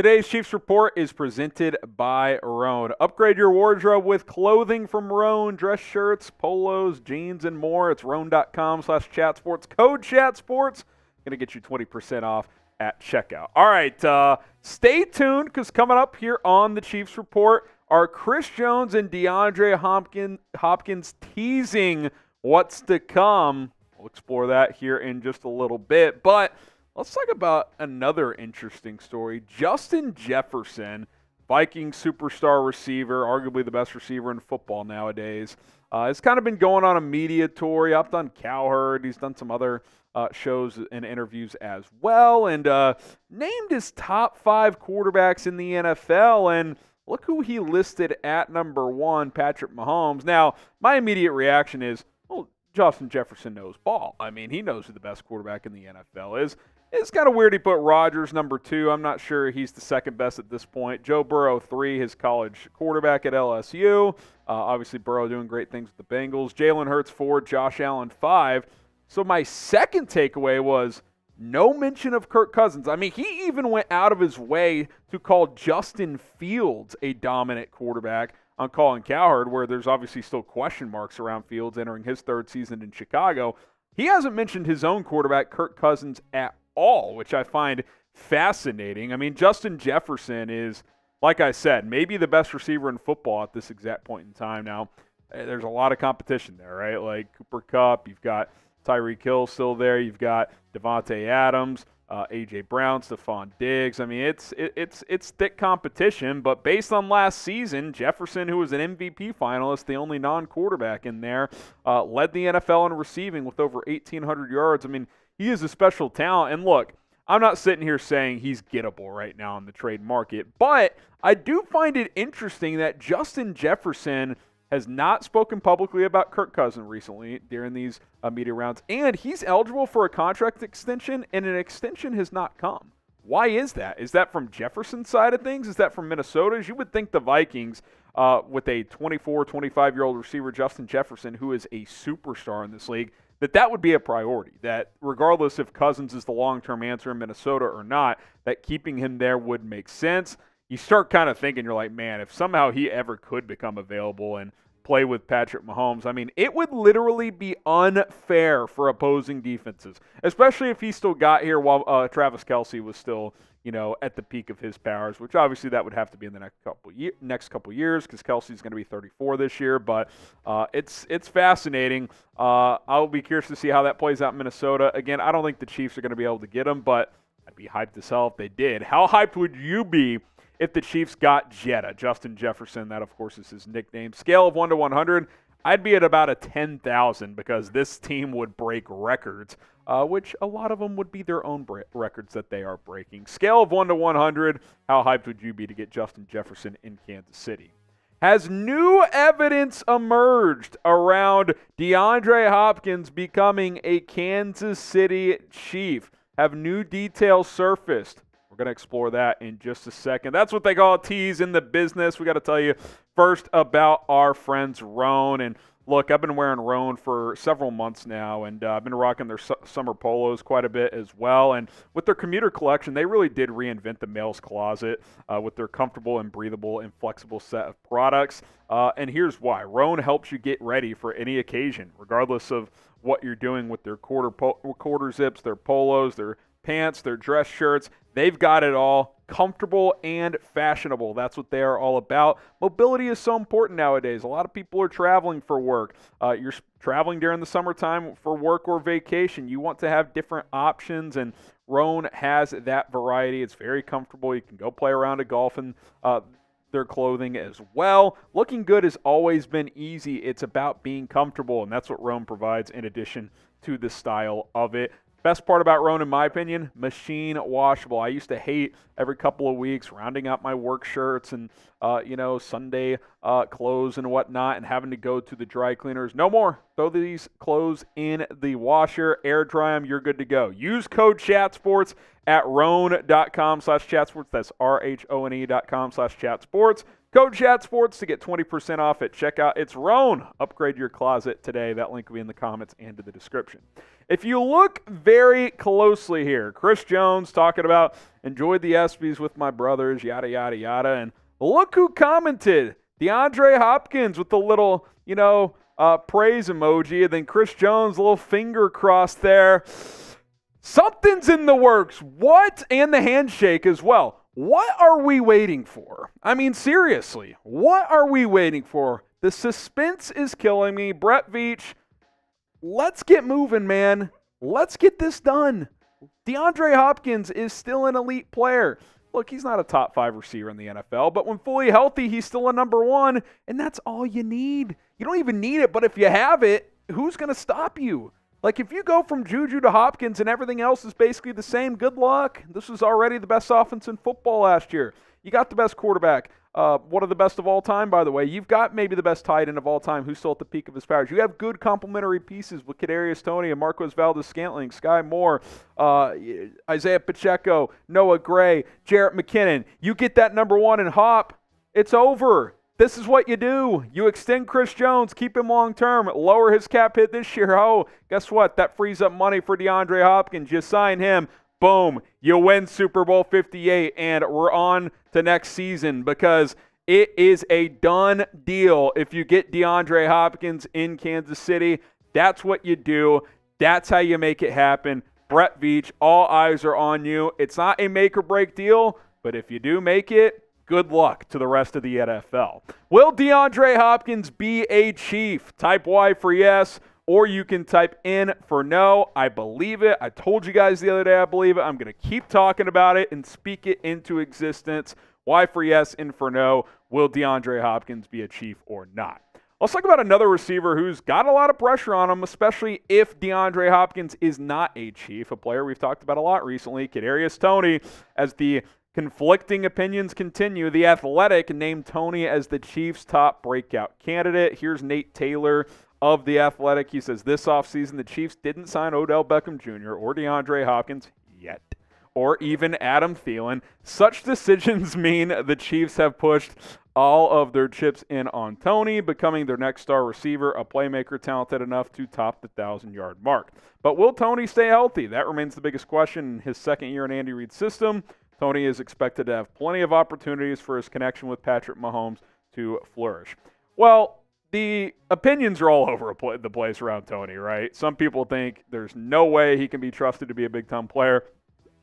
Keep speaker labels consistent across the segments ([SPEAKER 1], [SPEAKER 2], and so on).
[SPEAKER 1] Today's Chiefs Report is presented by Rhone. Upgrade your wardrobe with clothing from Rhone, dress shirts, polos, jeans, and more. It's rhone.com slash chatsports. Code chatsports. Going to get you 20% off at checkout. All right, uh, stay tuned because coming up here on the Chiefs Report are Chris Jones and DeAndre Hopkins, Hopkins teasing what's to come. We'll explore that here in just a little bit. But – Let's talk about another interesting story. Justin Jefferson, Viking superstar receiver, arguably the best receiver in football nowadays, uh, has kind of been going on a media tour. He hopped on Cowherd. He's done some other uh, shows and interviews as well, and uh, named his top five quarterbacks in the NFL. And look who he listed at number one, Patrick Mahomes. Now, my immediate reaction is, Justin Jefferson knows ball. I mean, he knows who the best quarterback in the NFL is. It's kind of weird he put Rodgers number two. I'm not sure he's the second best at this point. Joe Burrow three, his college quarterback at LSU. Uh, obviously, Burrow doing great things with the Bengals. Jalen Hurts four, Josh Allen five. So my second takeaway was no mention of Kirk Cousins. I mean, he even went out of his way to call Justin Fields a dominant quarterback on Colin Cowherd, where there's obviously still question marks around Fields entering his third season in Chicago. He hasn't mentioned his own quarterback, Kirk Cousins, at all, which I find fascinating. I mean, Justin Jefferson is, like I said, maybe the best receiver in football at this exact point in time. Now, eh, there's a lot of competition there, right? Like Cooper Kupp, you've got Tyreek Hill still there, you've got Davante Adams, uh, AJ Brown, Stefon Diggs. I mean, it's it, it's it's thick competition. But based on last season, Jefferson, who was an MVP finalist, the only non-quarterback in there, uh, led the NFL in receiving with over 1,800 yards. I mean, he is a special talent. And look, I'm not sitting here saying he's gettable right now in the trade market, but I do find it interesting that Justin Jefferson has not spoken publicly about Kirk Cousins recently during these uh, media rounds, and he's eligible for a contract extension, and an extension has not come. Why is that? Is that from Jefferson's side of things? Is that from Minnesota's? You would think the Vikings, uh, with a 24, 25 year old receiver, Justin Jefferson, who is a superstar in this league, that that would be a priority. That regardless if Cousins is the long term answer in Minnesota or not, that keeping him there would make sense. You start kind of thinking, you're like, man, if somehow he ever could become available and play with Patrick Mahomes, I mean, it would literally be unfair for opposing defenses, especially if he still got here while uh, Travis Kelce was still you know, at the peak of his powers, which obviously that would have to be in the next couple year, next couple years because Kelce's going to be 34 this year. But uh, it's it's fascinating. Uh, I'll be curious to see how that plays out in Minnesota. Again, I don't think the Chiefs are going to be able to get him, but I'd be hyped as hell if they did. How hyped would you be if the Chiefs got Jetta, Justin Jefferson? That of course is his nickname. Scale of one to 100. I'd be at about a 10,000 because this team would break records, uh, which a lot of them would be their own bre- records that they are breaking. Scale of 1 to 100, how hyped would you be to get Justin Jefferson in Kansas City? Has new evidence emerged around DeAndre Hopkins becoming a Kansas City Chief? Have new details surfaced? Going to explore that in just a second. That's what they call a tease in the business. We got to tell you first about our friends Rhone. And look, I've been wearing Rhone for several months now, and uh, I've been rocking their su- summer polos quite a bit as well. And with their commuter collection, they really did reinvent the male's closet uh, with their comfortable and breathable and flexible set of products. Uh, and here's why Rhone helps you get ready for any occasion, regardless of what you're doing with their quarter, po- quarter zips, their polos, their pants, their dress shirts. They've got it all comfortable and fashionable. That's what they are all about. Mobility is so important nowadays. A lot of people are traveling for work. Uh, you're traveling during the summertime for work or vacation. You want to have different options, and Rhone has that variety. It's very comfortable. You can go play around at golf and uh, their clothing as well. Looking good has always been easy. It's about being comfortable, and that's what Rhone provides in addition to the style of it. Best part about Rhone, in my opinion, machine washable. I used to hate every couple of weeks rounding out my work shirts and uh, you know Sunday uh, clothes and whatnot, and having to go to the dry cleaners. No more. Throw these clothes in the washer, air dry them. You're good to go. Use code ChatSports at rhone.com slash chatsports. That's R H O N E.com slash chatsports Code Chat Sports to get 20% off at checkout. It's Rhone. Upgrade your closet today. That link will be in the comments and in the description. If you look very closely here, Chris Jones talking about enjoyed the ESPYs with my brothers, yada, yada, yada. And look who commented DeAndre Hopkins with the little, you know, uh, praise emoji. And then Chris Jones, little finger crossed there. Something's in the works. What? And the handshake as well. What are we waiting for? I mean, seriously, what are we waiting for? The suspense is killing me. Brett Veach, let's get moving, man. Let's get this done. DeAndre Hopkins is still an elite player. Look, he's not a top five receiver in the NFL, but when fully healthy, he's still a number one, and that's all you need. You don't even need it, but if you have it, who's going to stop you? Like, if you go from Juju to Hopkins and everything else is basically the same, good luck. This was already the best offense in football last year. You got the best quarterback, uh, one of the best of all time, by the way. You've got maybe the best tight end of all time who's still at the peak of his powers. You have good complementary pieces with Kadarius Toney and Marquez Valdes-Scantling, Sky Moore, uh, Isaiah Pacheco, Noah Gray, Jerick McKinnon. You get that number one and Hop, it's over. This is what you do. You extend Chris Jones, keep him long term, lower his cap hit this year. Oh, guess what? That frees up money for DeAndre Hopkins. You sign him. Boom. You win Super Bowl 58, and we're on to next season because it is a done deal if you get DeAndre Hopkins in Kansas City. That's what you do. That's how you make it happen. Brett Veach, all eyes are on you. It's not a make or break deal, but if you do make it, good luck to the rest of the NFL. Will DeAndre Hopkins be a Chief? Type Y for yes, or you can type in for no. I believe it. I told you guys the other day I believe it. I'm going to keep talking about it and speak it into existence. Why for yes, in for no. Will DeAndre Hopkins be a Chief or not? Let's talk about another receiver who's got a lot of pressure on him, especially if DeAndre Hopkins is not a Chief, a player we've talked about a lot recently, Kadarius Toney, as the Conflicting opinions continue. The Athletic named Toney as the Chiefs' top breakout candidate. Here's Nate Taylor of The Athletic. He says this offseason, the Chiefs didn't sign Odell Beckham Jr. or DeAndre Hopkins yet, or even Adam Thielen. Such decisions mean the Chiefs have pushed all of their chips in on Toney, becoming their next star receiver, a playmaker talented enough to top the 1,000 yard mark. But will Toney stay healthy? That remains the biggest question in his second year in Andy Reid's system. Toney is expected to have plenty of opportunities for his connection with Patrick Mahomes to flourish. Well, the opinions are all over the place around Toney, right? Some people think there's no way he can be trusted to be a big time player.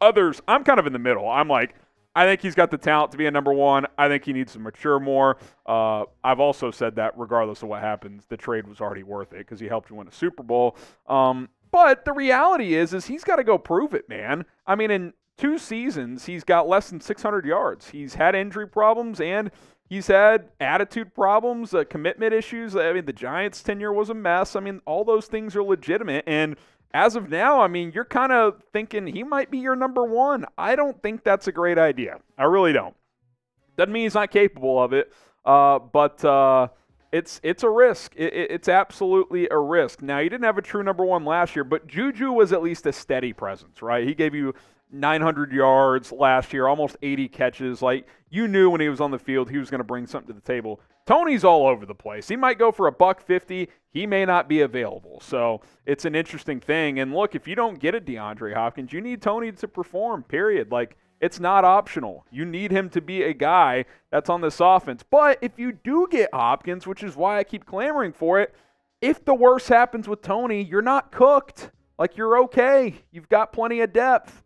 [SPEAKER 1] Others, I'm kind of in the middle. I'm like, I think he's got the talent to be a number one. I think he needs to mature more. Uh, I've also said that regardless of what happens, the trade was already worth it because he helped you win a Super Bowl. Um, but the reality is, is he's got to go prove it, man. I mean, in two seasons, he's got less than 600 yards. He's had injury problems and he's had attitude problems, uh, commitment issues. I mean, the Giants' tenure was a mess. I mean, all those things are legitimate. And as of now, I mean, you're kind of thinking he might be your number one. I don't think that's a great idea. I really don't. Doesn't mean he's not capable of it, uh, but. Uh, it's it's a risk. It, it, it's absolutely a risk. Now he didn't have a true number one last year, but Juju was at least a steady presence, right? He gave you 900 yards last year, almost 80 catches. Like you knew when he was on the field, he was going to bring something to the table. Toney's all over the place. He might go for a buck 50. He may not be available. So it's an interesting thing. And look, if you don't get a DeAndre Hopkins, you need Toney to perform. Period. Like it's not optional. You need him to be a guy that's on this offense. But if you do get Hopkins, which is why I keep clamoring for it, if the worst happens with Toney, you're not cooked. Like you're okay. You've got plenty of depth.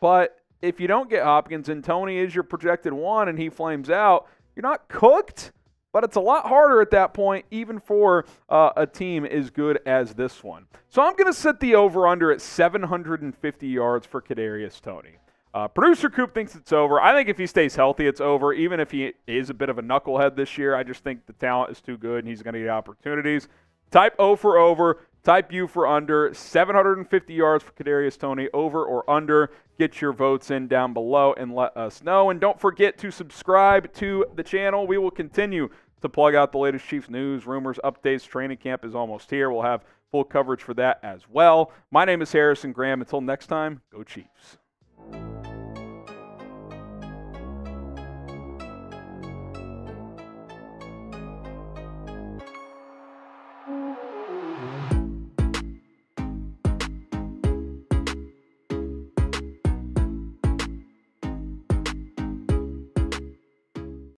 [SPEAKER 1] But if you don't get Hopkins and Toney is your projected one and he flames out, you're not cooked. But it's a lot harder at that point, even for uh, a team as good as this one. So I'm going to set the over under at 750 yards for Kadarius Toney. Uh, Producer Coop thinks it's over. I think if he stays healthy, it's over. Even if he is a bit of a knucklehead this year, I just think the talent is too good and he's going to get opportunities. Type O for over. Type U for under. 750 yards for Kadarius Toney, over or under. Get your votes in down below and let us know. And don't forget to subscribe to the channel. We will continue to plug out the latest Chiefs news, rumors, updates. Training camp is almost here. We'll have full coverage for that as well. My name is Harrison Graham. Until next time, go Chiefs.